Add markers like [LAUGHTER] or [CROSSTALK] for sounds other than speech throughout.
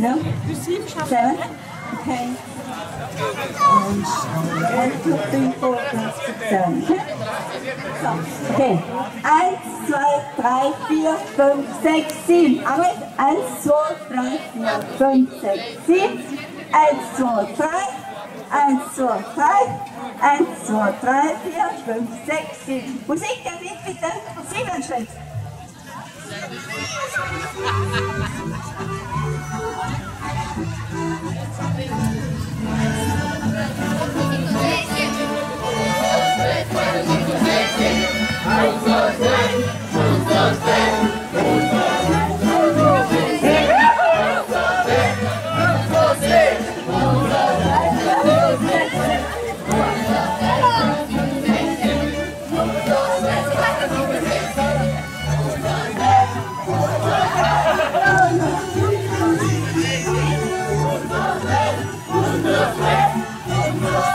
No? You Seven? Okay. Und one, two, three, four, five, six, seven. So. Okay. Eins, zwei, drei, vier, fünf, sechs, sieben. Aber eins, zwei, drei, vier, fünf, sechs, sieben. Eins, zwei, drei. 1, 2, 3, 1, 2, 3, 4, 5, 6, 7. Musik, der Wind bitte, Siebenschritt.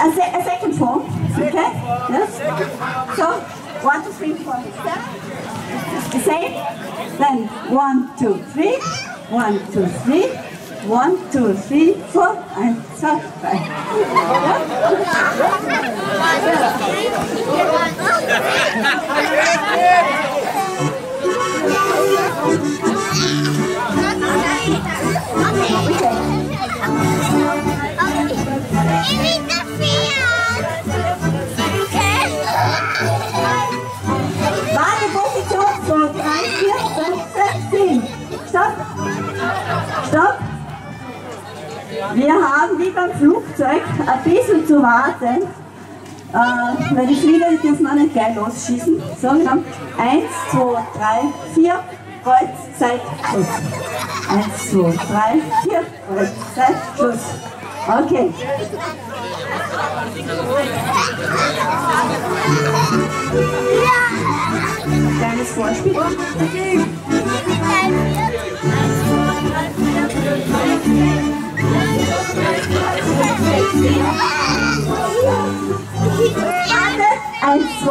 A, se a second form, okay? Yes? So, one, two, three, four, seven. The same. Then One, two, three, four, and so five. [LAUGHS] [LAUGHS] stopp! Stopp! Wir haben wie beim Flugzeug ein bisschen zu warten, äh, weil die Flieger die dürfen auch nicht gleich losschießen. So, wir haben 1, 2, 3, 4, Kreuz, Zeit, Schluss. 1, 2, 3, 4, Kreuz, Zeit, Schluss. Okay. Kleines Vorspiel.